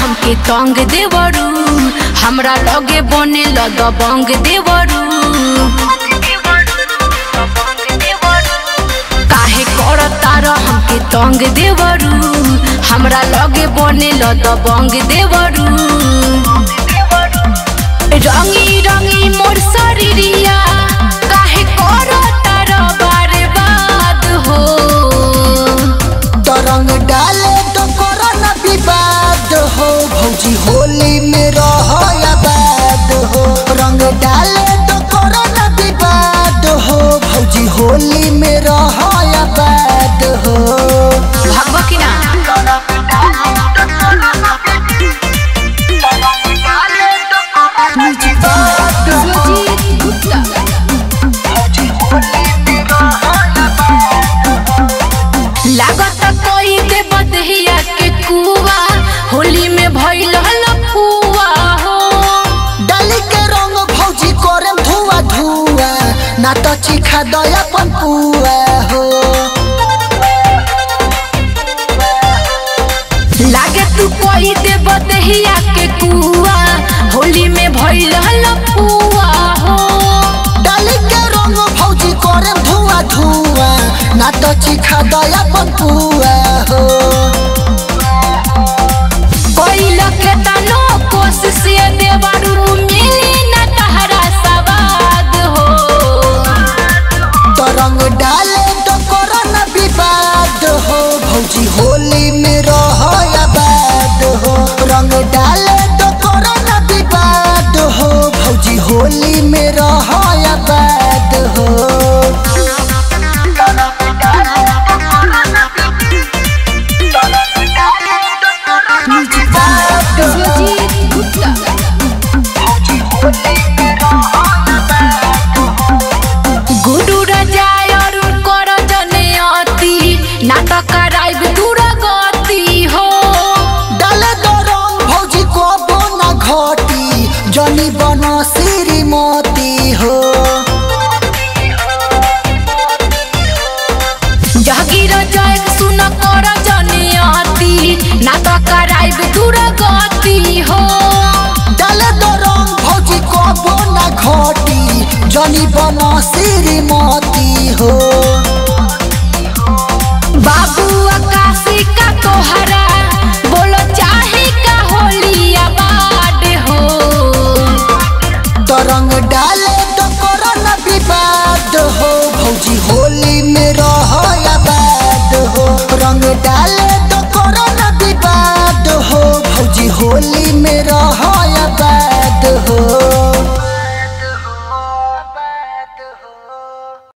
हमके तंग देवरू? हमरा लगे बने लग बंग देवरू। हमके देवरू, हमरा लगे बने लग बंग देवरू। रंगी रंगी मोर शरीरिया, काहे करतार बारे बाद हो। तरंग डाले तो करो न विवाद हो। भौजी होली में रहो आबाद हो। रंग डाले चिखा दया पन पुआ हो। लागे तू कोई दे बदहिया के कुआ होली में भइल पुआ हो। डाली के रंग भौजी करे धुआ धुआ ना तो चिखा दया पन पुआ। भौजी होली में रहो या बैद हो रंग डाले घटी जनी बना श्रीमती हो। बाबू आकाशी का तोहरा